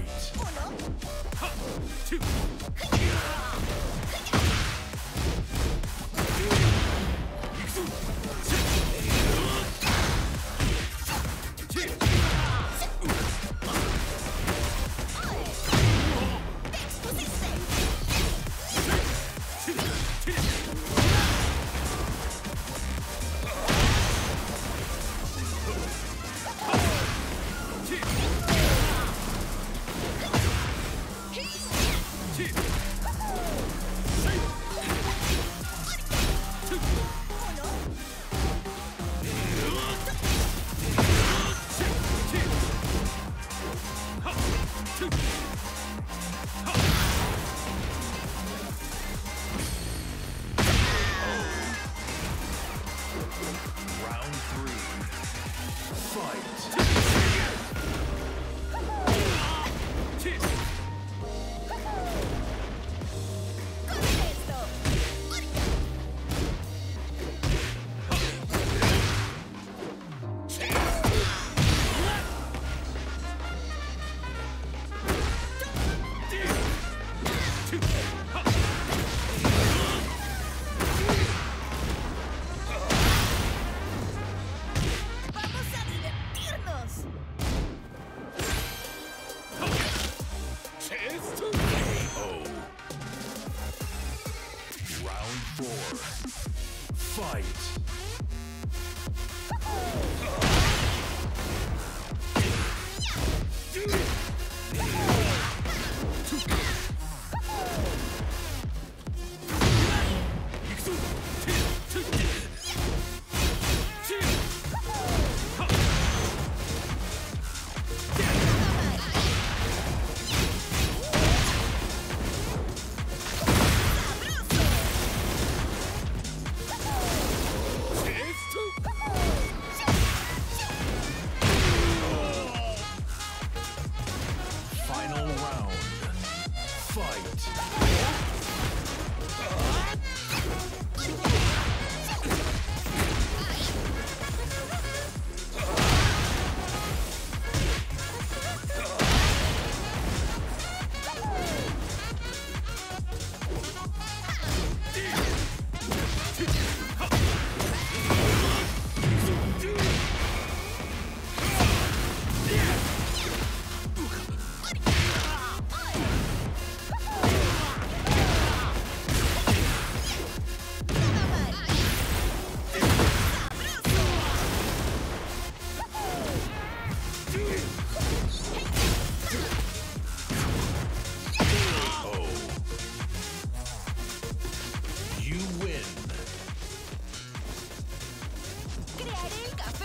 Fight. Round three. Fight. Round four. Fight. Fight! Karel Café.